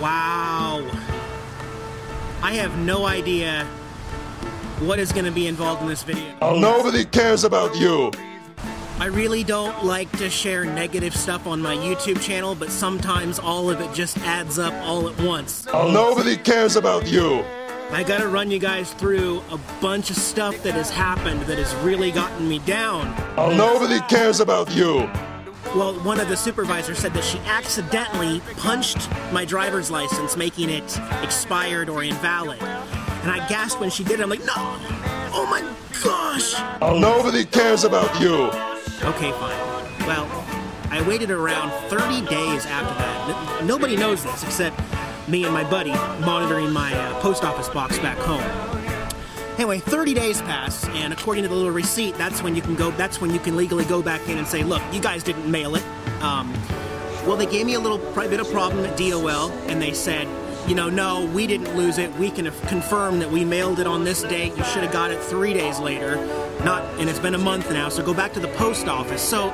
Wow. I have no idea what is going to be involved in this video. Oh. Nobody cares about you. I really don't like to share negative stuff on my YouTube channel, but sometimes all of it just adds up all at once. Oh, nobody cares about you. I gotta run you guys through a bunch of stuff that has happened that has really gotten me down. Oh, nobody cares about you. Well, one of the supervisors said that she accidentally punched my driver's license, making it expired or invalid. And I gasped when she did it. I'm like, no! Oh my gosh! Nobody cares about you. Okay, fine. Well, I waited around 30 days after that. Nobody knows this except me and my buddy monitoring my uh, post office box back home. Anyway, 30 days pass, and according to the little receipt, that's when you can go. That's when you can legally go back in and say, "Look, you guys didn't mail it." Um, well, they gave me a little bit of problem at DOL, and they said, "You know, no, we didn't lose it. We can confirm that we mailed it on this date. You should have got it three days later, not." And it's been a month now, so go back to the post office. So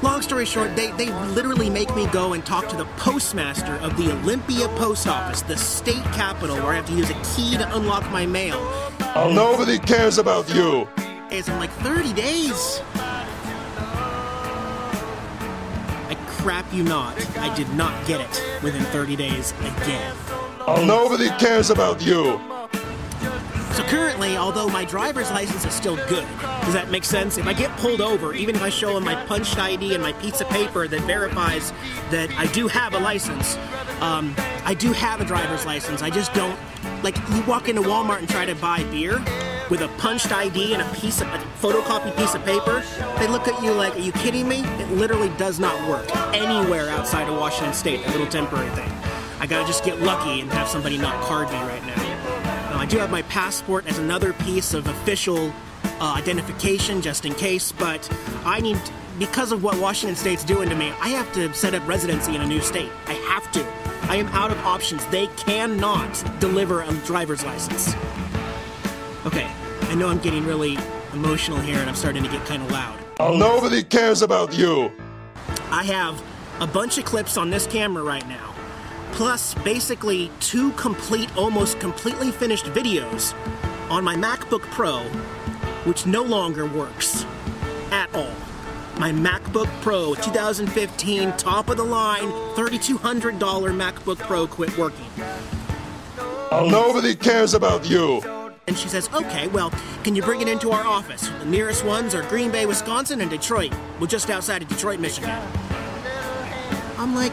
Long story short, they, they literally make me go and talk to the postmaster of the Olympia post office, the state capital, where I have to use a key to unlock my mail. Oh, nobody cares about you. It's in like 30 days. I crap you not. I did not get it within 30 days again. Oh, nobody cares about you. So currently, although my driver's license is still good, does that make sense? If I get pulled over, even if I show them my punched ID and my piece of paper that verifies that I do have a license, um, I do have a driver's license. I just don't like you walk into Walmart and try to buy beer with a punched ID and a piece of a photocopy piece of paper. They look at you like, "Are you kidding me?" It literally does not work anywhere outside of Washington State. A little temporary thing. I gotta just get lucky and have somebody not card me right now. I do have my passport as another piece of official uh, identification just in case, but I need, because of what Washington State's doing to me, I have to set up residency in a new state. I have to. I am out of options. They cannot deliver a driver's license. Okay, I know I'm getting really emotional here and I'm starting to get kind of loud. Nobody cares about you. I have a bunch of clips on this camera right now, plus basically two complete, almost completely finished videos on my MacBook Pro, which no longer works at all. My MacBook Pro 2015 top of the line $3,200 MacBook Pro quit working. Oh. Nobody cares about you. And she says, okay, well, can you bring it into our office? The nearest ones are Green Bay, Wisconsin, and Detroit. We're just outside of Detroit, Michigan. I'm like,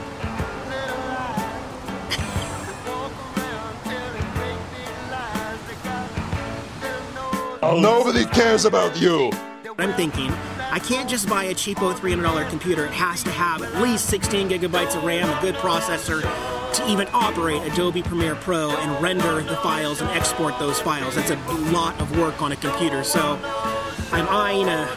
Oh. Nobody cares about you. I'm thinking, I can't just buy a cheapo $300 computer. It has to have at least 16 gigabytes of RAM, a good processor, to even operate Adobe Premiere Pro and render the files and export those files. That's a lot of work on a computer. So I'm eyeing a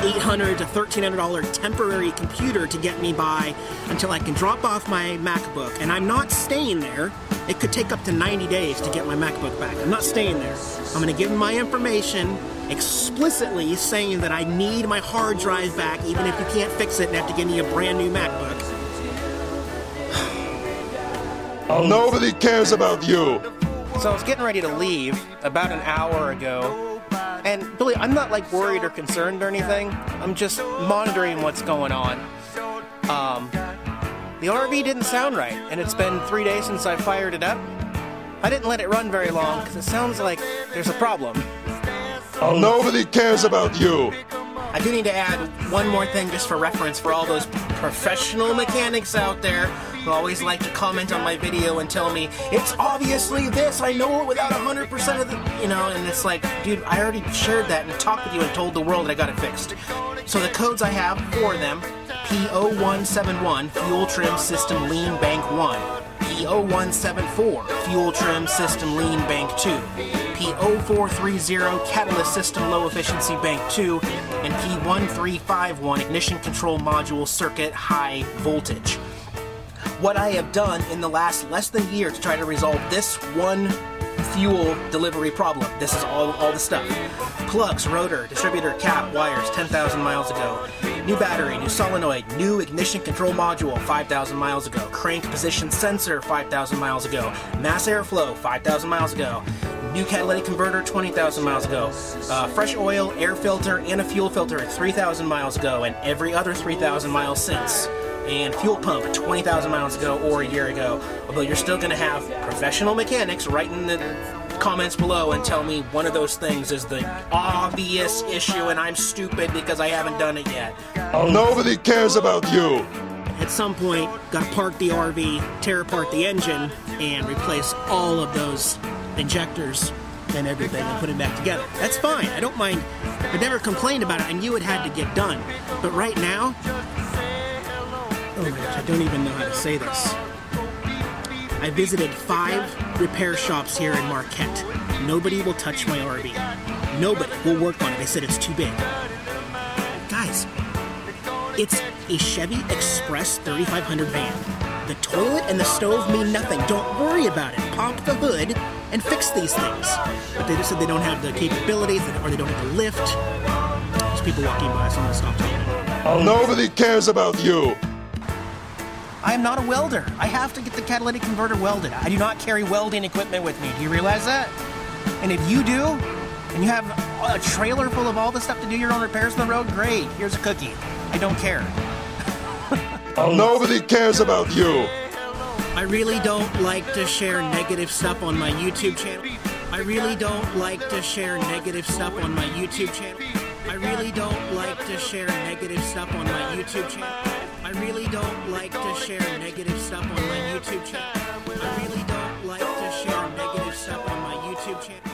$800 to $1,300 temporary computer to get me by until I can drop off my MacBook. And I'm not staying there. It could take up to 90 days to get my MacBook back. I'm not staying there. I'm going to give them my information explicitly saying that I need my hard drive back, even if you can't fix it and have to give me a brand new MacBook. Nobody cares about you. So I was getting ready to leave about an hour ago. And Billy, I'm not like worried or concerned or anything. I'm just monitoring what's going on. Um, the RV didn't sound right, and it's been three days since I fired it up. I didn't let it run very long because it sounds like there's a problem. Oh, nobody cares about you. I do need to add one more thing just for reference for all those professional mechanics out there who always like to comment on my video and tell me, it's obviously this, I know it without 100% of the, you know, and it's like, dude, I already shared that and talked with you and told the world that I got it fixed. So the codes I have for them, P0171, Fuel Trim System Lean Bank 1, P0174, Fuel Trim System Lean Bank 2, P0430, Catalyst System Low Efficiency Bank 2, and P1351, Ignition Control Module Circuit High Voltage. What I have done in the last less than a year to try to resolve this one fuel delivery problem. This is all, all the stuff. Plugs, rotor, distributor, cap, wires, 10,000 miles ago. New battery, new solenoid, new ignition control module 5,000 miles ago. Crank position sensor 5,000 miles ago. Mass airflow 5,000 miles ago. New catalytic converter 20,000 miles ago. Uh, fresh oil, air filter, and a fuel filter 3,000 miles ago, and every other 3,000 miles since and fuel pump 20,000 miles ago or a year ago. Although you're still going to have professional mechanics write in the comments below and tell me one of those things is the obvious issue and I'm stupid because I haven't done it yet. Nobody cares about you. At some point, got to park the RV, tear apart the engine, and replace all of those injectors and everything and put it back together. That's fine. I don't mind. I never complained about it. I knew it had to get done. But right now, oh my gosh, I don't even know how to say this. I visited five repair shops here in Marquette. Nobody will touch my RV. Nobody will work on it. They said it's too big. Guys, it's a Chevy Express 3500 van. The toilet and the stove mean nothing. Don't worry about it. Pop the hood and fix these things. But they just said they don't have the capabilities or they don't have the lift. There's people walking by, so I'm gonna stop talking. Nobody cares about you. I am not a welder. I have to get the catalytic converter welded. I do not carry welding equipment with me. Do you realize that? And if you do, and you have a trailer full of all the stuff to do your own repairs on the road, great. Here's a cookie. I don't care. Nobody cares about you. I really don't like to share negative stuff on my YouTube channel. I really don't like to share negative stuff on my YouTube channel. I really don't like to share negative stuff on my YouTube channel. I really don't like to share negative stuff on my YouTube channel. I really don't like to share negative stuff on my YouTube channel.